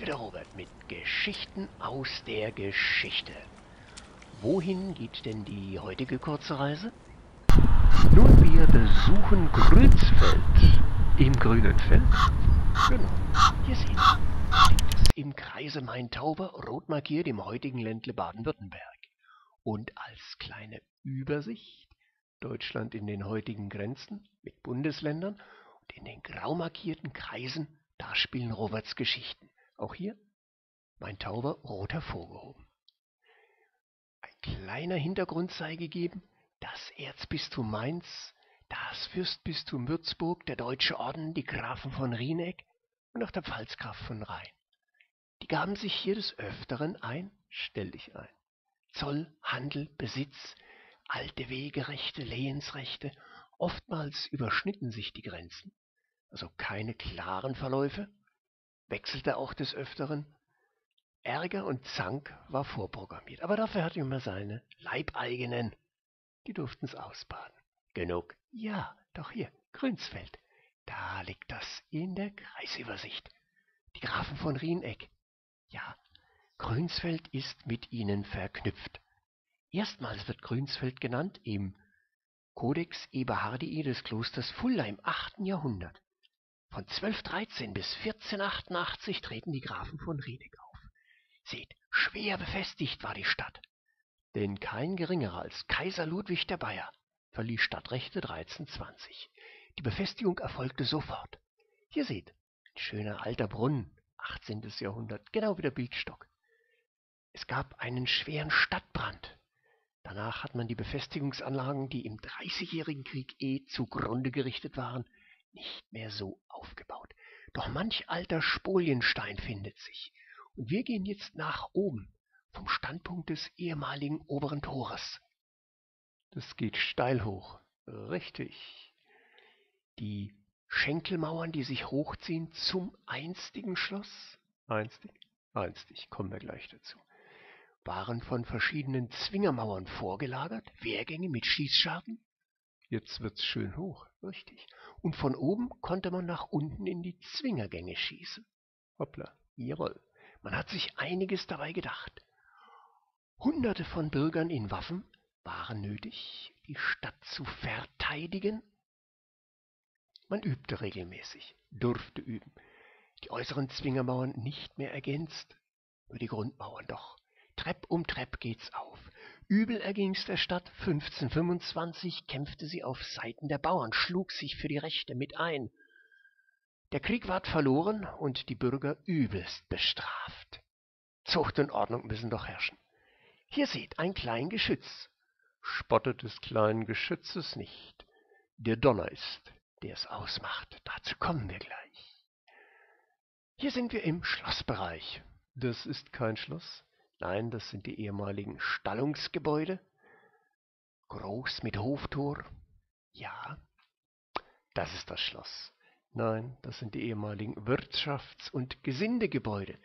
ist wieder Robert mit Geschichten aus der Geschichte. Wohin geht denn die heutige kurze Reise? Nun, wir besuchen Grünsfeld. Im grünen Feld? Genau, hier sehen Sie. Liegt es im Kreise Main-Tauber, rot markiert im heutigen Ländle Baden-Württemberg. Und als kleine Übersicht Deutschland in den heutigen Grenzen mit Bundesländern und in den grau markierten Kreisen, da spielen Roberts Geschichten. Auch hier mein Tauber rot hervorgehoben. Ein kleiner Hintergrund sei gegeben, das Erzbistum Mainz, das Fürstbistum Würzburg, der Deutsche Orden, die Grafen von Rieneck und auch der Pfalzgraf von Rhein. Die gaben sich hier des Öfteren ein, stell dich ein. Zoll, Handel, Besitz, alte Wegerechte, Lehensrechte, oftmals überschnitten sich die Grenzen, also keine klaren Verläufe, wechselte auch des Öfteren. Ärger und Zank war vorprogrammiert, aber dafür hatte man seine Leibeigenen. Die durften's ausbaden. Genug. Ja, doch hier, Grünsfeld. Da liegt das in der Kreisübersicht. Die Grafen von Rieneck. Ja, Grünsfeld ist mit ihnen verknüpft. Erstmals wird Grünsfeld genannt im Codex Eberhardii des Klosters Fulda im 8. Jahrhundert. Von 1213 bis 1488 treten die Grafen von Rieneck auf. Seht, schwer befestigt war die Stadt. Denn kein geringerer als Kaiser Ludwig der Bayer verlieh Stadtrechte 1320. Die Befestigung erfolgte sofort. Hier seht, ein schöner alter Brunnen, 18. Jahrhundert, genau wie der Bildstock. Es gab einen schweren Stadtbrand. Danach hat man die Befestigungsanlagen, die im Dreißigjährigen Krieg eh zugrunde gerichtet waren, nicht mehr so aufgebaut. Doch manch alter Spolienstein findet sich. Und wir gehen jetzt nach oben, vom Standpunkt des ehemaligen oberen Tores. Das geht steil hoch. Richtig. Die Schenkelmauern, die sich hochziehen zum einstigen Schloss. Einstig? Einstig, kommen wir gleich dazu. Waren von verschiedenen Zwingermauern vorgelagert, Wehrgänge mit Schießscharten. Jetzt wird's schön hoch, richtig. Und von oben konnte man nach unten in die Zwingergänge schießen. Hoppla, jawohl. Man hat sich einiges dabei gedacht. Hunderte von Bürgern in Waffen waren nötig, die Stadt zu verteidigen. Man übte regelmäßig, durfte üben. Die äußeren Zwingermauern nicht mehr ergänzt, nur die Grundmauern doch. Trepp um Trepp geht's auf. Übel erging's der Stadt. 1525 kämpfte sie auf Seiten der Bauern, schlug sich für die Rechte mit ein. Der Krieg ward verloren und die Bürger übelst bestraft. Zucht und Ordnung müssen doch herrschen. Hier seht ein klein Geschütz. Spottet des kleinen Geschützes nicht. Der Donner ist, der es ausmacht. Dazu kommen wir gleich. Hier sind wir im Schlossbereich. Das ist kein Schloss. Nein, das sind die ehemaligen Stallungsgebäude. Groß mit Hoftor. Ja, das ist das Schloss. Nein, das sind die ehemaligen Wirtschafts- und Gesindegebäude.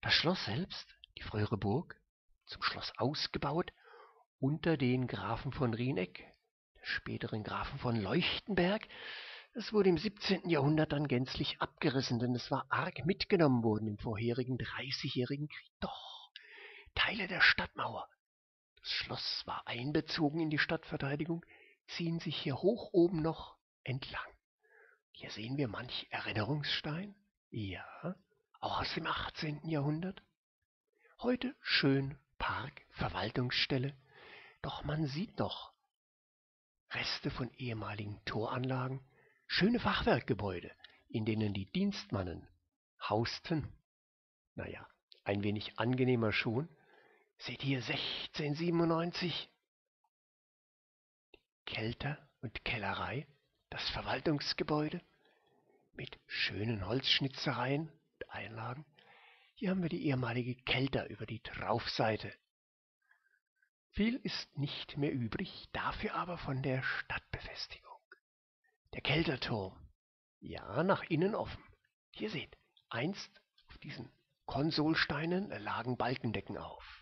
Das Schloss selbst, die frühere Burg, zum Schloss ausgebaut, unter den Grafen von Rieneck, der späteren Grafen von Leuchtenberg. Es wurde im 17. Jahrhundert dann gänzlich abgerissen, denn es war arg mitgenommen worden im vorherigen Dreißigjährigen Krieg. Doch Teile der Stadtmauer. Das Schloss war einbezogen in die Stadtverteidigung, ziehen sich hier hoch oben noch entlang. Hier sehen wir manch Erinnerungsstein. Ja, auch aus dem 18. Jahrhundert. Heute schön Park, Verwaltungsstelle. Doch man sieht noch Reste von ehemaligen Toranlagen, schöne Fachwerkgebäude, in denen die Dienstmannen hausten. Naja, ein wenig angenehmer schon, Seht ihr 1697? Die Kelter und Kellerei, das Verwaltungsgebäude mit schönen Holzschnitzereien und Einlagen. Hier haben wir die ehemalige Kelter über die Traufseite. Viel ist nicht mehr übrig, dafür aber von der Stadtbefestigung. Der Kelterturm, ja, nach innen offen. Hier seht, einst auf diesen Konsolsteinen lagen Balkendecken auf.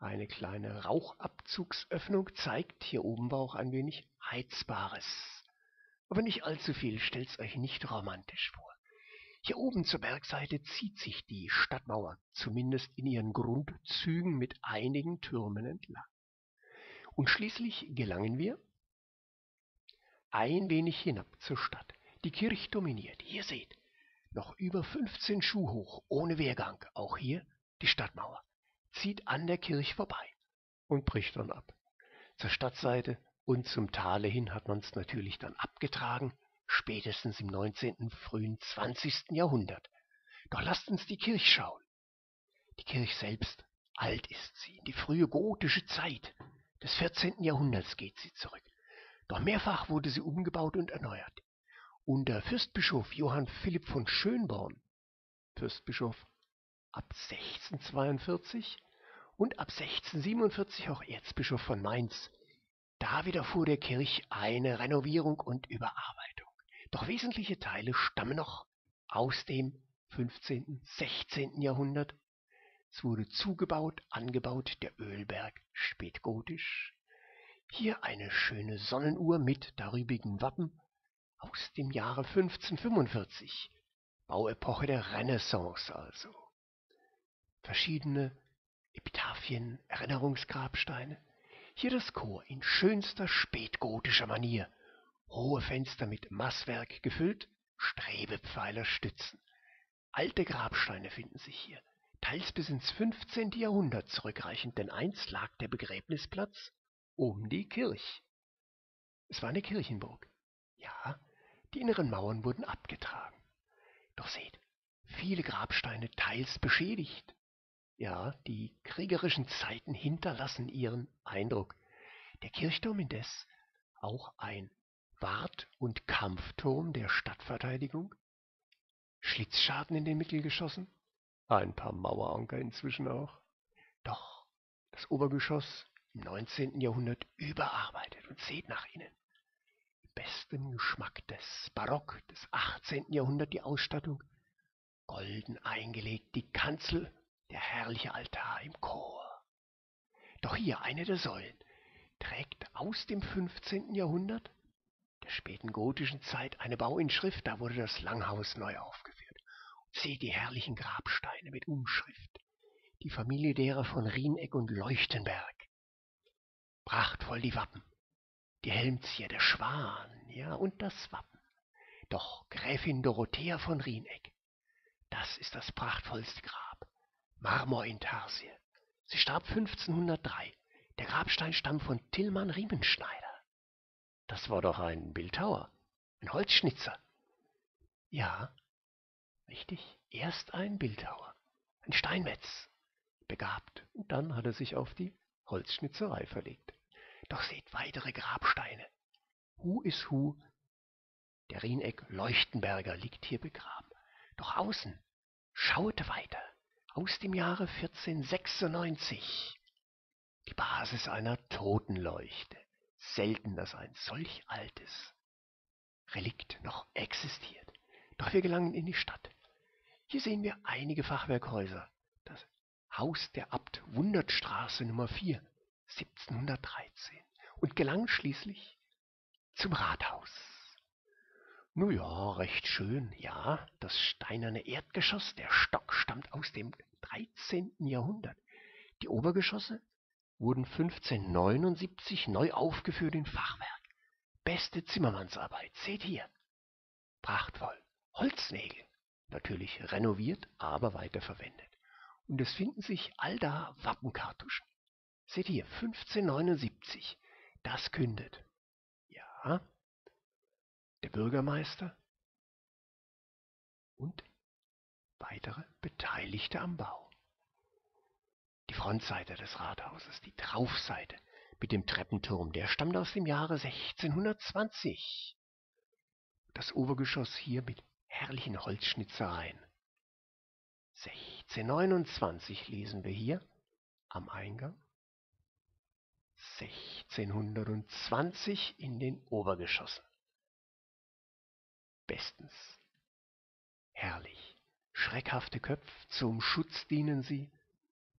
Eine kleine Rauchabzugsöffnung zeigt, hier oben war auch ein wenig Heizbares. Aber nicht allzu viel, stellt's euch nicht romantisch vor. Hier oben zur Bergseite zieht sich die Stadtmauer, zumindest in ihren Grundzügen mit einigen Türmen entlang. Und schließlich gelangen wir ein wenig hinab zur Stadt. Die Kirche dominiert. Hier seht, noch über 15 Schuh hoch, ohne Wehrgang. Auch hier die Stadtmauer. Zieht an der Kirche vorbei und bricht dann ab. Zur Stadtseite und zum Tale hin hat man es natürlich dann abgetragen, spätestens im 19., frühen 20. Jahrhundert. Doch lasst uns die Kirche schauen. Die Kirche selbst, alt ist sie, in die frühe gotische Zeit des 14. Jahrhunderts geht sie zurück. Doch mehrfach wurde sie umgebaut und erneuert unter Fürstbischof Johann Philipp von Schönborn, Fürstbischof ab 1642 und ab 1647 auch Erzbischof von Mainz. Da widerfuhr der Kirch eine Renovierung und Überarbeitung. Doch wesentliche Teile stammen noch aus dem 15., 16. Jahrhundert. Es wurde zugebaut, angebaut, der Ölberg spätgotisch. Hier eine schöne Sonnenuhr mit darübigen Wappen aus dem Jahre 1545, Bauepoche der Renaissance also. Verschiedene Epitaphien, Erinnerungsgrabsteine. Hier das Chor in schönster spätgotischer Manier. Hohe Fenster mit Masswerk gefüllt, Strebepfeiler stützen. Alte Grabsteine finden sich hier, teils bis ins 15. Jahrhundert zurückreichend, denn einst lag der Begräbnisplatz um die Kirch. Es war eine Kirchenburg. Ja, die inneren Mauern wurden abgetragen. Doch seht, viele Grabsteine teils beschädigt. Ja, die kriegerischen Zeiten hinterlassen ihren Eindruck. Der Kirchturm indes auch ein Wart- und Kampfturm der Stadtverteidigung. Schlitzschaden in den Mittelgeschossen, ein paar Maueranker inzwischen auch. Doch das Obergeschoss im 19. Jahrhundert überarbeitet und seht nach innen bestem Geschmack des Barock des 18. Jahrhunderts die Ausstattung. Golden eingelegt die Kanzel, der herrliche Altar im Chor. Doch hier eine der Säulen trägt aus dem 15. Jahrhundert, der späten gotischen Zeit, eine Bauinschrift, da wurde das Langhaus neu aufgeführt. Und seht die herrlichen Grabsteine mit Umschrift. Die Familie derer von Rieneck und Leuchtenberg. Prachtvoll die Wappen die Helmzier, der Schwan, ja, und das Wappen. Doch Gräfin Dorothea von Rieneck, das ist das prachtvollste Grab. Marmor in Tarsie. Sie starb 1503. Der Grabstein stammt von Tillmann Riemenschneider. Das war doch ein Bildhauer, ein Holzschnitzer. Ja, richtig, erst ein Bildhauer, ein Steinmetz, begabt, und dann hat er sich auf die Holzschnitzerei verlegt. Doch seht weitere Grabsteine. Hu is Hu. Der Rieneck Leuchtenberger liegt hier begraben. Doch außen, schaut weiter, aus dem Jahre 1496. Die Basis einer Totenleuchte. Selten, dass ein solch altes Relikt noch existiert. Doch wir gelangen in die Stadt. Hier sehen wir einige Fachwerkhäuser. Das Haus der Abt Wundertstraße Nummer 4 1713 und gelang schließlich zum Rathaus. Nu ja, recht schön, ja, das steinerne Erdgeschoss, der Stock stammt aus dem 13. Jahrhundert. Die Obergeschosse wurden 1579 neu aufgeführt in Fachwerk. Beste Zimmermannsarbeit, seht hier. Prachtvoll. Holznägel, natürlich renoviert, aber weiterverwendet. Und es finden sich all da Wappenkartuschen. Seht ihr, 1579. Das kündet. Ja. Der Bürgermeister und weitere Beteiligte am Bau. Die Frontseite des Rathauses, die Traufseite mit dem Treppenturm, der stammt aus dem Jahre 1620. Das Obergeschoss hier mit herrlichen Holzschnitzereien. 1629 lesen wir hier am Eingang 1620 in den Obergeschossen. Bestens. Herrlich. Schreckhafte Köpfe, zum Schutz dienen sie,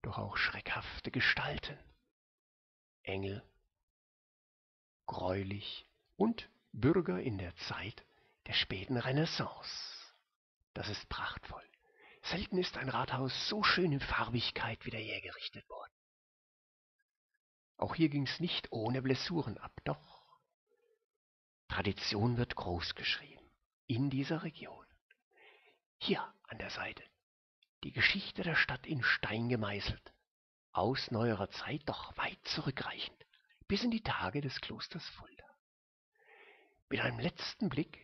doch auch schreckhafte Gestalten. Engel, gräulich und Bürger in der Zeit der späten Renaissance. Das ist prachtvoll. Selten ist ein Rathaus so schön in Farbigkeit wieder hergerichtet worden. Auch hier ging's nicht ohne Blessuren ab, doch Tradition wird groß geschrieben in dieser Region. Hier an der Seite die Geschichte der Stadt in Stein gemeißelt, aus neuerer Zeit, doch weit zurückreichend, bis in die Tage des Klosters Fulda. Mit einem letzten Blick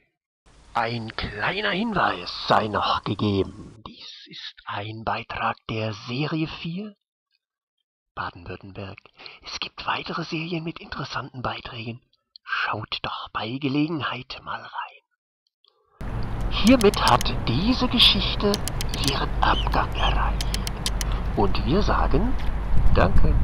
ein kleiner Hinweis sei noch gegeben. Dies ist ein Beitrag der Serie 4 Baden-Württemberg. Es gibt weitere Serien mit interessanten Beiträgen. Schaut doch bei Gelegenheit mal rein. Hiermit hat diese Geschichte ihren Abgang erreicht. Und wir sagen Danke.